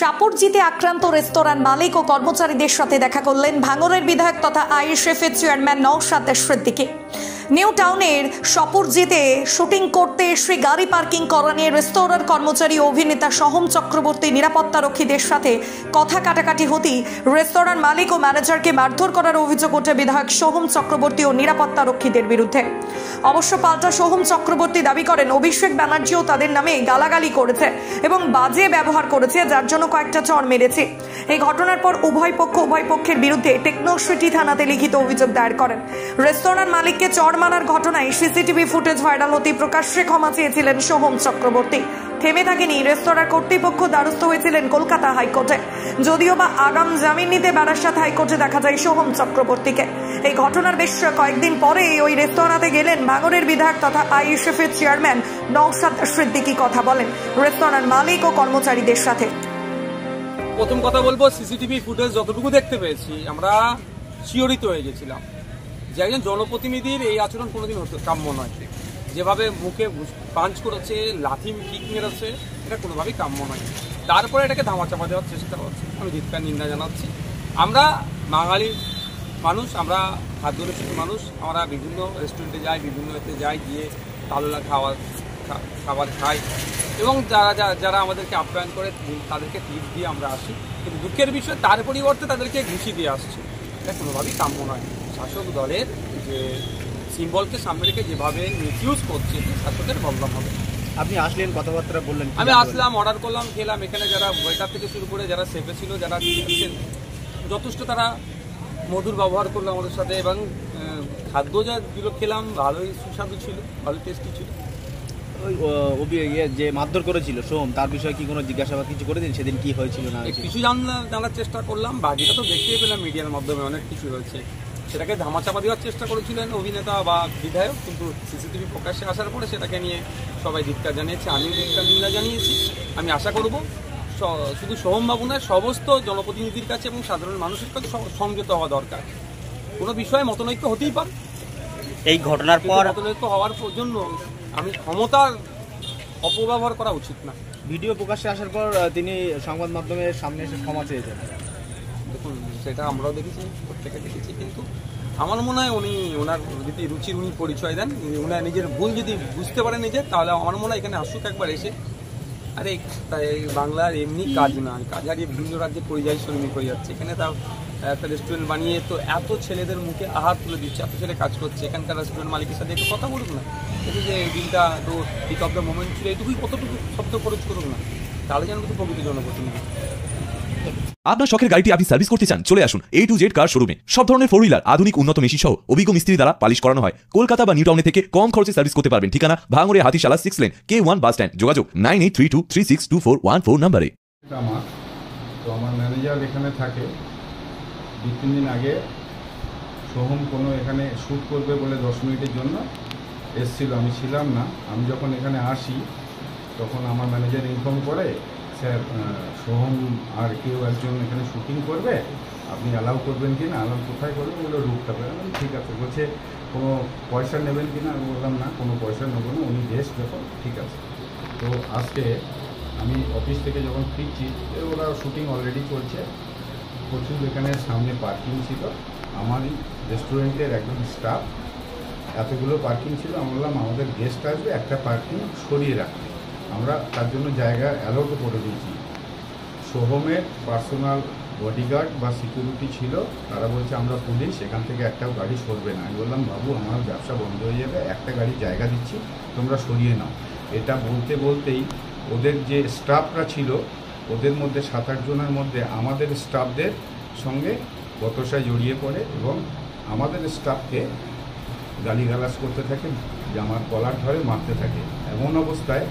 সাপুরজিতে আক্রান্ত রেস্তোরাঁর মালিক ও কর্মচারীদের সাথে দেখা করলেন ভাঙরের বিধায়ক তথা আইএসএফ এর চেয়ারম্যান নওশাদ সিদ্দিকী নিউ টাউনের সপুরজিতে শুটিং করতে এসে গাড়ি পার্কিং করা নিয়ে রেস্তোরাঁর কর্মচারী অভিনেতা সোহম চক্রবর্তী নিরাপত্তারক্ষীদের সাথে কথা কাটাকাটি হতেই রেস্তোরাঁর মালিক ও ম্যানেজারকে মারধর করার অভিযোগ ওঠে বিধায়ক সোহম চক্রবর্তী ও নিরাপত্তারক্ষীদের বিরুদ্ধে। অবশ্য পাল্টা সোহম চক্রবর্তী দাবি করেন, অভিষেক ব্যানার্জিও তাদের নামে গালাগালি করেছে এবং বাজে ব্যবহার করেছে, যার জন্য কয়েকটা চর মেরেছে। এই ঘটনার পর উভয় পক্ষ, উভয় পক্ষের বিরুদ্ধে টেকনোসিটি থানাতে লিখিত অভিযোগ দায়ের করেন। রেস্তোরাঁর মালিককে চর মারার ঘটনায় সিসিটিভি ফুটেজ ভাইরাল হতেই প্রকাশ্যে ক্ষমা চেয়েছিলেন সোহম চক্রবর্তী। থেমে থাকেনি রেস্তোরাঁর কর্তৃপক্ষ, দ্বারস্থ হয়েছিলেন কলকাতা হাইকোর্টে। যদিও বা আগাম জামিন নিতে বারাসাত হাইকোর্টে দেখা যায় সোহম চক্রবর্তীকে। এই ঘটনার বেশ কয়েকদিন পরে ওই রেস্তোরাঁতে গেলেন ভাঙরের বিধায়ক তথা আইএসএফের চেয়ারম্যান নওশাদ সিদ্দিকী কথা বলেন। রেস্তোরাঁর মালিক ও কর্মচারীদের সাথে। প্রথম কথা বলব, সিসিটিভি ফুটেজ যতটুকু দেখতে পেয়েছি, আমরা শিওরিত হয়ে গেছিলাম। যে একজন জনপ্রতিনিধির এই আচরণ কোনোদিন হতে কাম্য নয়। যেভাবে মুখে পাঞ্চ করেছে, লাথি কিক মেরেছে, এটা কোনোভাবেই কাম্য নয়। তারপরে এটাকে ধামাচাপা দেওয়ার চেষ্টা করছে। আমি ধিৎকার নিন্দা জানাচ্ছি। আমরা বাঙালি মানুষ, আমরা খাদ্যরসিক মানুষ, আমরা বিভিন্ন রেস্টুরেন্টে যাই, বিভিন্ন এতে যাই, গিয়ে ভালো খাওয়ার খা- খাবার খাই। এবং যারা যারা- যারা আমাদেরকে আপ্যায়ন করে তাদেরকে টিপ দিয়ে আমরা আসি। কিন্তু দুঃখের বিষয় তার পরিবর্তে তাদেরকে ঘুষি দিয়ে আসছে। এটা কোনোভাবেই কাম্য নয়। শাসক দলের যে সিম্বলকে সামনে রেখে যেভাবে মিসইউজ করছে শাসকের বদলাম হবে। আপনি আসলেন কথাবার্তা বললেন আমি আসলাম অর্ডার করলাম খেলাম। এখানে যারা ওয়েটার থেকে শুরু করে যারা সেফে ছিল যারা যথেষ্ট তারা মধুর ব্যবহার করল আমাদের সাথে এবং খাদ্য যা যেগুলো খেলাম। ভালোই সুস্বাদু ছিল ভালো টেস্টি ছিল পারলেন? ওই ও, অভি- ইয়ে যে মারধর করেছিল সোম তার বিষয়ে কি কোনো জিজ্ঞাসাবাদ কিছু করে দিন সেদিন কি হয়েছিল না কিছু জানার চেষ্টা করলাম বাকিটা তো দেখতেই পেলাম মিডিয়ার মাধ্যমে অনেক কিছু হয়েছে। সেটাকে ধামাচাপা দেওয়ার চেষ্টা করেছিলেন অভিনেতা বা বিধায়ক কিন্তু সিসিটিভি প্রকাশ্যে আসার পরে সেটাকে নিয়ে সবাই ধিক্কার জানিয়েছে আমিও ধিক্কার নিন্দা জানিয়েছি। আমি আশা করব শুধু সোহমবাবু নয় সমস্ত জনপ্রতিনিধির কাছে এবং সাধারণ মানুষের কাছে সংযত হওয়া দরকার। কোনো বিষয়ে মতনৈক্য হতেই পারে। এই ঘটনার পর মতনৈক্য হওয়ার জন্য আমি ক্ষমতার অপব্যবহার করা উচিত না। ভিডিও প্রকাশ্যে আসার পর তিনি সংবাদ মাধ্যমের সামনে এসে ক্ষমা চেয়েছেন দেখুন সেটা আমরাও দেখেছি প্রত্যেকে দেখেছি কিন্তু আমার মনে হয় উনি ওনার যদি রুচির উনি পরিচয় দেন ওনার নিজের ভুল যদি বুঝতে পারেন নিজে তাহলে আমার মনে হয় এখানে আসুক একবার এসে। আরে তাই বাংলার এমনি কাজ না কাজ হারিয়ে বিভিন্ন রাজ্যে পরিযায়ী শ্রমিক হয়ে যাচ্ছে এখানে তাও একটা রেস্টুরেন্ট বানিয়ে তো এত ছেলেদের মুখে আহাত তুলে দিচ্ছে এত ছেলে কাজ করছে। এখানকার রেস্টুরেন্ট মালিকের সাথে একটু কথা বলুক না। কিন্তু যে দিনটা তো পিক অফ দ্য মোমেন্ট ছিল এটুকুই কতটুকু শব্দ খরচ করুক না? তাহলে যেন তো প্রকৃত জনপ্রতিনিধি আপনার শখের গাড়িটি আপনি সার্ভিস করতে চান চলে আসুন এ টু জেড কার শোরুমে সব ধরনের ফোর হুইলার আধুনিক উন্নত মেশিন সহ অভিজ্ঞ মিস্ত্রি দ্বারা পালিশ করানো হয়। কলকাতা বা নিউ টাউনে থেকে কম খরচে সার্ভিস করতে পারবেন। ঠিকানা ভাঙড়ে Hatishala six lane K one bus stand যোগাযোগ nine eight three two three six two four one four নাম্বারে আমার। তো আমার ম্যানেজার এখানে থাকে। দু তিন দিন আগে সোহম কোনো এখানে শ্যুট করবে বলে দশ মিনিটের জন্য এসছিল। আমি ছিলাম না। আমি যখন এখানে আসি তখন আমার ম্যানেজার ইনফর্ম করে স্যার সোহম আর কেউ একজন এখানে শুটিং করবে? আপনি অ্যালাউ করবেন কি না? অ্যালাউ কোথায় করবেন? বলে রুটটা বললাম, ঠিক আছে। বলছে কোনো পয়সা নেবেন কি না? আমি বললাম না কোনো পয়সা নেব না। উনি গেস্ট যখন ঠিক আছে। তো আজকে আমি অফিস থেকে যখন ফিরছি ওরা শুটিং অলরেডি চলছে প্রচুর এখানে সামনে পার্কিং ছিল। আমারই রেস্টুরেন্টের একজন স্টাফ এতগুলো পার্কিং ছিল। আমি বললাম, আমাদের গেস্ট আসবে, একটা পার্কিং সরিয়ে রাখতে আমরা তার জন্য জায়গা অ্যালাউটও করে দিয়েছি। সোহমের পার্সোনাল বডিগার্ড বা সিকিউরিটি ছিল। তারা বলছে, আমরা পুলিশ এখান থেকে একটাও গাড়ি সরবে না। আমি বললাম, বাবু, আমার ব্যবসা বন্ধ হয়ে যাবে, একটা গাড়ি জায়গা দিচ্ছি, তোমরা সরিয়ে নাও। এটা বলতে বলতেই ওদের যে স্টাফরা ছিল ওদের মধ্যে সাত আট জনের মধ্যে আমাদের স্টাফদের সঙ্গে বতসায় জড়িয়ে পড়ে এবং আমাদের স্টাফকে গালিগালাজ করতে থাকে, জামার কলার ধরে মারতে থাকে। এমন অবস্থায়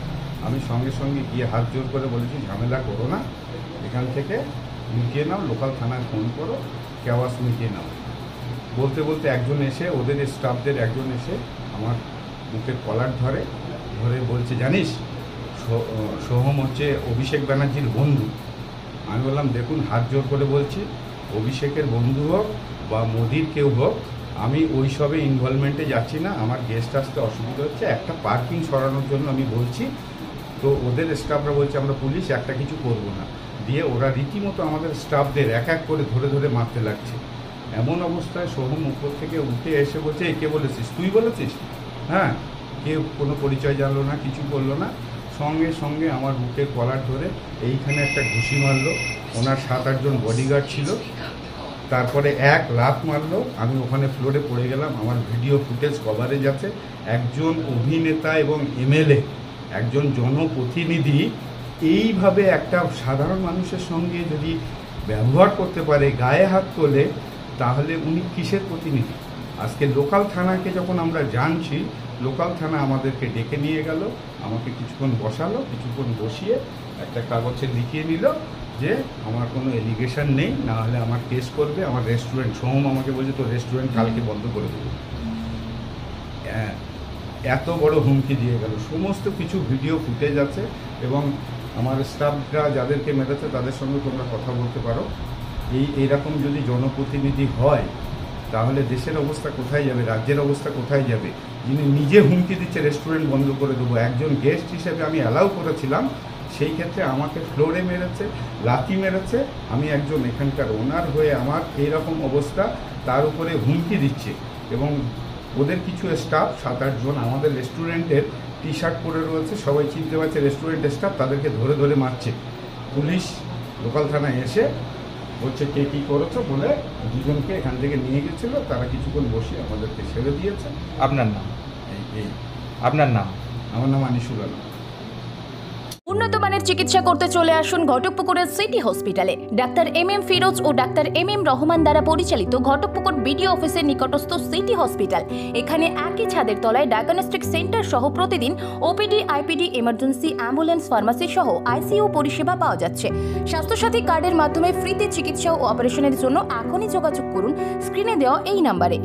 আমি সঙ্গে সঙ্গে গিয়ে হাত জোর করে বলেছি, ঝামেলা করো না, এখান থেকে মিটিয়ে নাও, লোকাল থানায় ফোন করো, কেওয়াস মিটিয়ে নাও। বলতে বলতে একজন এসে, ওদের স্টাফদের একজন এসে আমার মুখের কলার ধরে ধরে বলছে, জানিস সোহম হচ্ছে অভিষেক ব্যানার্জির বন্ধু। আমি বললাম, দেখুন, হাত জোর করে বলছি, অভিষেকের বন্ধু হোক বা মোদির কেউ হোক, আমি ওই সবে ইনভলভমেন্টে যাচ্ছি না, আমার গেস্ট আসতে অসুবিধা হচ্ছে, একটা পার্কিং সরানোর জন্য আমি বলছি, তো ওদের স্টাফরা বলছে, আমরা পুলিশ একটা কিছু করব না। দিয়ে ওরা রীতিমতো আমাদের স্টাফদের এক এক করে ধরে ধরে মারতে লাগছে। এমন অবস্থায় সোহম উপর থেকে উঠে এসে বলছে, "এ, কে বলেছিস? তুই বলেছিস? হ্যাঁ কেউ কোনো পরিচয় জানলো না, কিছু করল না। সঙ্গে সঙ্গে আমার বুকের কলার ধরে এইখানে একটা ঘুষি মারলো। ওনার সাত আটজন বডিগার্ড ছিল। তারপরে এক লাফ মারলো। আমি ওখানে ফ্লোরে পড়ে গেলাম। আমার ভিডিও ফুটেজ কভারেজ আছে একজন অভিনেতা এবং এমএলএ, একজন জনপ্রতিনিধি এইভাবে একটা সাধারণ মানুষের সঙ্গে যদি ব্যবহার করতে পারে, গায়ে হাত তোলে, তাহলে উনি কিসের প্রতিনিধি? আজকে লোকাল থানাকে যখন আমরা জানছি লোকাল থানা আমাদেরকে ডেকে নিয়ে গেল আমাকে কিছুক্ষণ বসালো কিছুক্ষণ বসিয়ে একটা কাগজে লিখিয়ে নিল যে আমার কোনো এলিগেশন নেই না হলে আমার কেস করবে আমার রেস্টুরেন্ট সোহম আমাকে বলছে তো রেস্টুরেন্ট কালকে বন্ধ করে দেবে। আহ, এত বড় হুমকি দিয়ে গেল। সমস্ত কিছু ভিডিও ফুটেজ আছে এবং আমার স্টাফরা যাদেরকে মেরেছে তাদের সঙ্গে তোমরা কথা বলতে পারো। এই এরকম যদি জনপ্রতিনিধি হয় তাহলে দেশের অবস্থা কোথায় যাবে, রাজ্যের অবস্থা কোথায় যাবে? যিনি নিজে হুমকি দিচ্ছে রেস্টুরেন্ট বন্ধ করে দেবো। একজন গেস্ট হিসেবে আমি অ্যালাউ করেছিলাম, সেই ক্ষেত্রে আমাকে ফ্লোরে মেরেছে, লাথি মেরেছে। আমি একজন এখানকার ওনার হয়ে আমার এইরকম অবস্থা, তার উপরে হুমকি দিচ্ছে। এবং ওদের কিছু স্টাফ সাত আটজন আমাদের রেস্টুরেন্টের টি শার্ট পরে রয়েছে, সবাই চিনতে পারছে রেস্টুরেন্টের স্টাফ তাদেরকে ধরে ধরে মারছে। পুলিশ, লোকাল থানায় এসে বলছে কে কী করেছ? বলে দুজনকে এখান থেকে নিয়ে গেছিল তারা কিছুক্ষণ বসে আমাদেরকে ছেড়ে দিয়েছে। আপনার নাম? এই এই। আপনার নাম? আমার নাম আনিসুল আলম। উন্নত মানের চিকিৎসা করতে চলে আসুন ঘটকপুকুরের সিটি হসপিটালে। ডাক্তার এম এম ফিরোজ ও ডাক্তার এম এম রহমান দ্বারা পরিচালিত ঘটকপুকুর বিডিও অফিসের নিকটস্থ সিটি হসপিটাল। এখানে একই ছাদের তলায় ডায়াগনস্টিক সেন্টার সহ প্রতিদিন OPD, IPD, emergency, ambulance, pharmacy সহ আইসিইউ পরিষেবা পাওয়া যাচ্ছে। স্বাস্থ্যসাথী কার্ডের মাধ্যমে ফ্রিতে চিকিৎসা ও অপারেশনের জন্য এখনই যোগাযোগ করুন। স্ক্রিনে দেওয়া এই নাম্বারে।